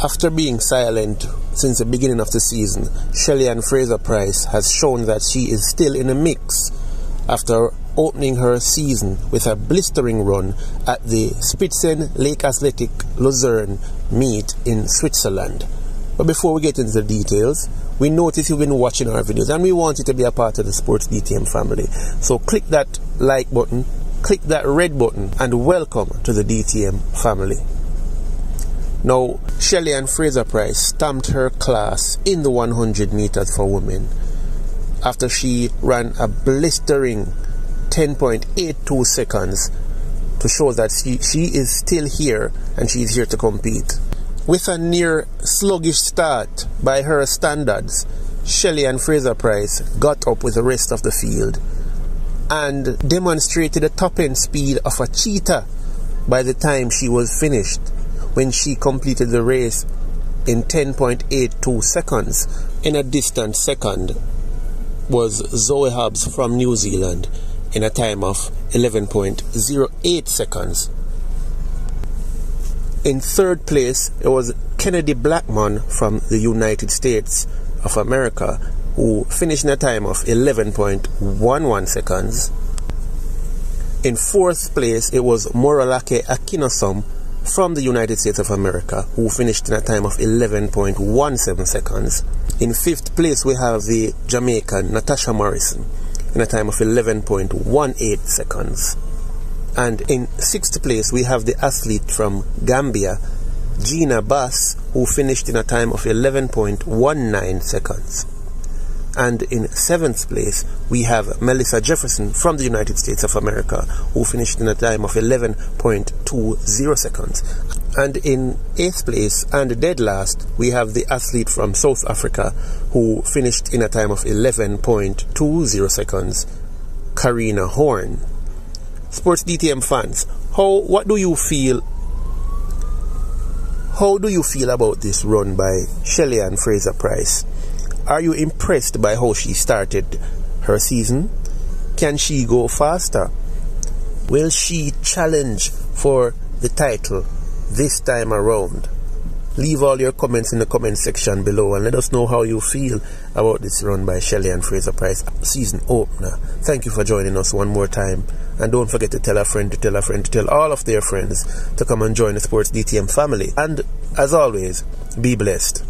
After being silent since the beginning of the season, Shelly-Ann Fraser-Pryce has shown that she is still in the mix after opening her season with a blistering run at the Spitzen Leichtathletik Luzern meet in Switzerland. But before we get into the details, we notice you've been watching our videos and we want you to be a part of the Sports DTM family. So click that like button, click that red button, and welcome to the DTM family. Now, Shelly-Ann Fraser-Pryce stamped her class in the 100 meters for women after she ran a blistering 10.82 seconds to show that she, she is still here and she is here to compete. With a near sluggish start by her standards, Shelly-Ann Fraser-Pryce got up with the rest of the field and demonstrated a top end speed of a cheetah by the time she was finished when she completed the race in 10.82 seconds. In a distant second was Zoe Hobbs from New Zealand in a time of 11.08 seconds. In third place, it was Kennedy Blackmon from the United States of America who finished in a time of 11.11 seconds. In fourth place, it was Morolake Akinosun from the United States of America, who finished in a time of 11.17 seconds. In fifth place, we have the Jamaican Natasha Morrison in a time of 11.18 seconds. And in sixth place, we have the athlete from Gambia, Gina Bass, who finished in a time of 11.19 seconds. And in seventh place, we have Melissa Jefferson from the United States of America, who finished in a time of 11.20 seconds. And in eighth place, and dead last, we have the athlete from South Africa, who finished in a time of 11.20 seconds, Carina Horn. Sports DTM fans, how what do you feel how do you feel about this run by Shelly-Ann Fraser-Pryce? Are you impressed by how she started her season? Can she go faster? Will she challenge for the title this time around? Leave all your comments in the comment section below and let us know how you feel about this run by Shelly-Ann Fraser-Pryce season opener. Thank you for joining us one more time. And don't forget to tell a friend to tell a friend to tell all of their friends to come and join the Sports DTM family. And as always, be blessed.